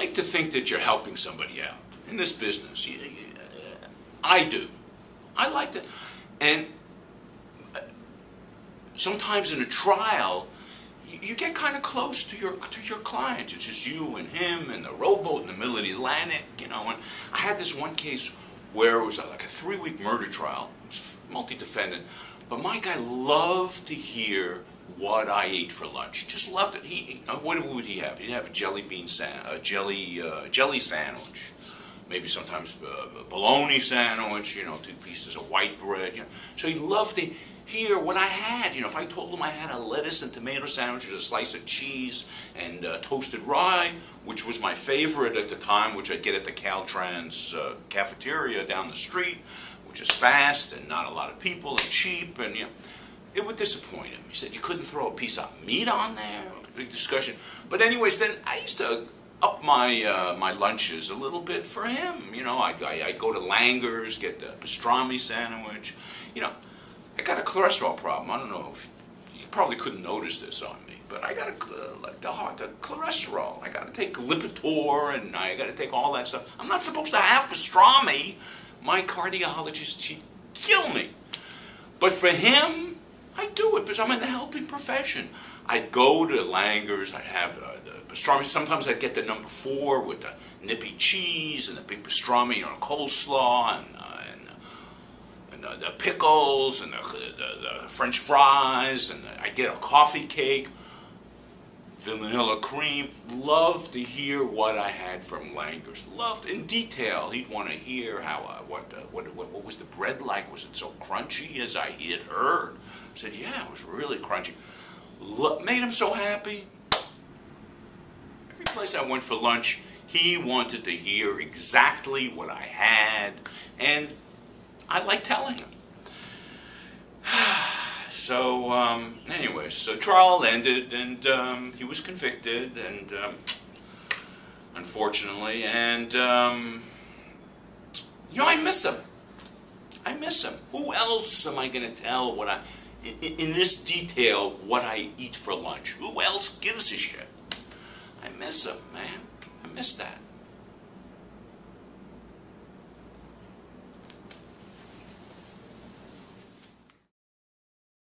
like to think that you're helping somebody out in this business. Uh, I do. I like to, and uh, sometimes in a trial, you, you get kind of close to your to your client. It's just you and him and the rowboat in the middle of the Atlantic, you know. And I had this one case where it was like a three-week murder trial, multi-defendant, but my guy loved to hear what I ate for lunch. Just loved it. He, what would he have? He'd have a jelly bean sand, a jelly uh, jelly sandwich, maybe sometimes a bologna sandwich. You know, two pieces of white bread. You know, so he loved to hear what I had. You know, if I told him I had a lettuce and tomato sandwich, with a slice of cheese, and uh, toasted rye, which was my favorite at the time, which I'd get at the Caltrans uh, cafeteria down the street, which is fast and not a lot of people and cheap, and you know it would disappoint him. He said, you couldn't throw a piece of meat on there? Big discussion. But anyways, then I used to up my uh, my lunches a little bit for him. You know, I'd, I'd go to Langer's, get the pastrami sandwich. You know, I got a cholesterol problem. I don't know if you probably couldn't notice this on me, but I got a, uh, like the heart, the cholesterol. I got to take Lipitor and I got to take all that stuff. I'm not supposed to have pastrami. My cardiologist, she'd kill me. But for him, I do it because I'm in the helping profession. I'd go to Langer's, I'd have uh, the pastrami. Sometimes I'd get the number four with the nippy cheese and the big pastrami, you coleslaw and, uh, and, uh, and uh, the pickles and the, the, the, French fries. And I'd get a coffee cake, vanilla cream. Loved to hear what I had from Langer's. Loved in detail. He'd want to hear how uh, what, what, what what was the bread like? Was it so crunchy as I had heard? Said, yeah, it was really crunchy. made him so happy. Every place I went for lunch, he wanted to hear exactly what I had, and I like telling him. so, um, anyways, so trial ended, and um, he was convicted, and um, unfortunately, and um, you know, I miss him. I miss him. Who else am I going to tell what I? In this detail what I eat for lunch. Who else gives a shit? I miss them, man. I miss that.